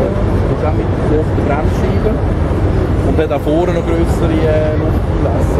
Du kannst mit der Bremsscheibe. Und dann da vorne noch größere äh, Luftbläser.